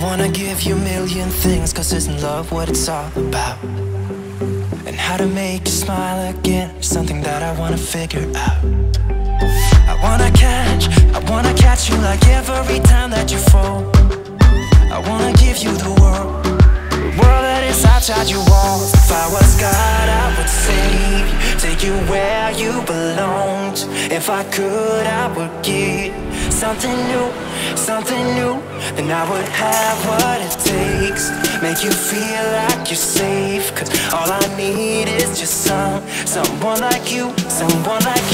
wanna give you a million things, cause isn't love what it's all about? And how to make you smile again something that I wanna figure out. I wanna catch, I wanna catch you like every time that you fall. I wanna give you the world, the world that is outside your walls. If I was God, I would save you, take you where you belong. If I could, I would give something new, something new. Then I would have what it takes, make you feel like you're safe. Cause all I need is just some, someone like you, someone like.